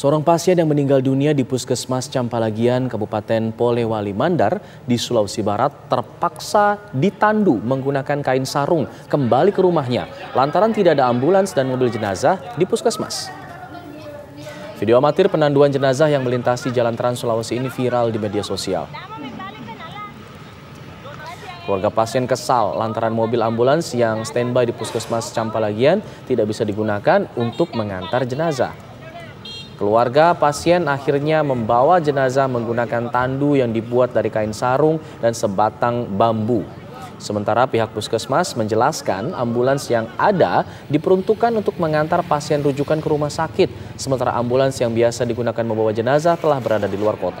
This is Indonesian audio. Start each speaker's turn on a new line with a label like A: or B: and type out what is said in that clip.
A: Seorang pasien yang meninggal dunia di Puskesmas Campalagian, Kabupaten Polewali Mandar di Sulawesi Barat terpaksa ditandu menggunakan kain sarung kembali ke rumahnya lantaran tidak ada ambulans dan mobil jenazah di puskesmas. Video amatir penanduan jenazah yang melintasi jalan Trans Sulawesi ini viral di media sosial. Keluarga pasien kesal lantaran mobil ambulans yang standby di Puskesmas Campalagian tidak bisa digunakan untuk mengantar jenazah. Keluarga pasien akhirnya membawa jenazah menggunakan tandu yang dibuat dari kain sarung dan sebatang bambu. Sementara pihak puskesmas menjelaskan ambulans yang ada diperuntukkan untuk mengantar pasien rujukan ke rumah sakit, sementara ambulans yang biasa digunakan membawa jenazah telah berada di luar kota.